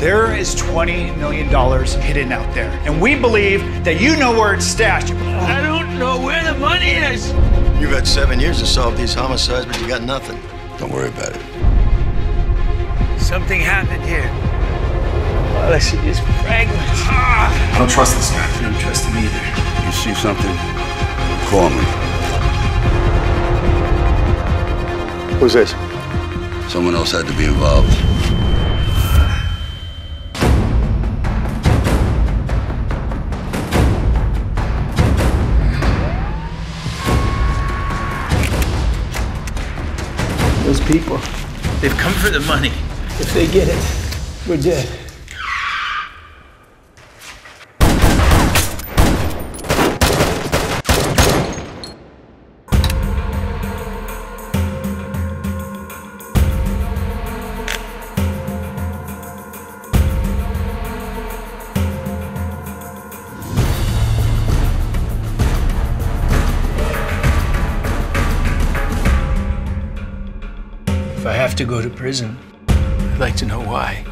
There is $20 million hidden out there, and we believe that you know where it's stashed. I don't know where the money is. You've had seven years to solve these homicides, but you got nothing. Don't worry about it. Something happened here. All I see is fragments. Ah! I don't trust this guy. I don't trust him either. You see something? Call me. Who's this? Someone else had to be involved. Those people, they've come for the money. If they get it, we're dead. If I have to go to prison, I'd like to know why.